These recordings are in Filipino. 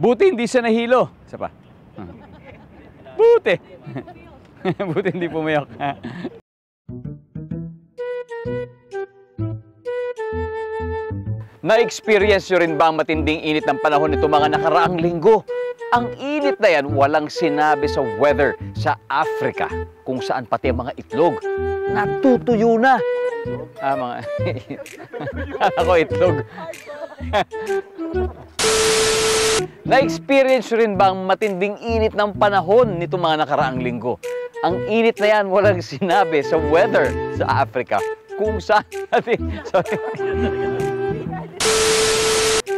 Buti hindi siya nahilo. Isa pa. Buti. Buti hindi pumayok. Na-experience nyo rin ba ang matinding init ng panahon nito mga nakaraang linggo? Ang init na yan walang sinabi sa weather sa Africa kung saan pati ang mga itlog natutuyo na. Ah, mga... Ako itlog. Na-experience rin ba ang matinding init ng panahon nito mga nakaraang linggo? Ang init na yan walang sinabi sa weather sa Africa kung saan natin...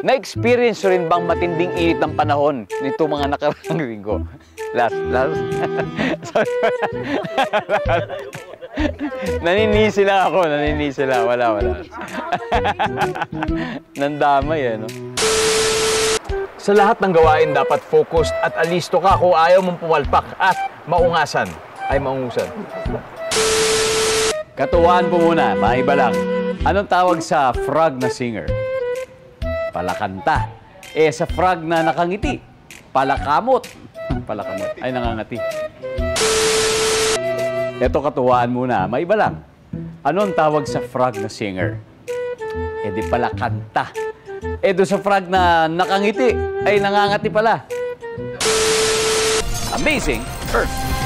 Na-experience rin bang matinding init ng panahon nito mga nakaraang linggo? Last, last. Sorry. naninisi lang ako, naninisi lang. Wala, wala. Nandamay eh, no? Sa lahat ng gawain, dapat focused at alisto ka kung ayaw mong pumalpak at maungasan ay maungusan. Katuwaan po muna, maiba lang. Anong tawag sa frog na singer? Palakanta. Eh, sa frog na nakangiti, palakamot. palakamot. Ay, nangangati. Ito katuwaan muna, may iba lang. Anong tawag sa frog na singer? Eh di pala kanta. Eh doon sa frog na nakangiti, ay nangangati pala. Amazing Earth.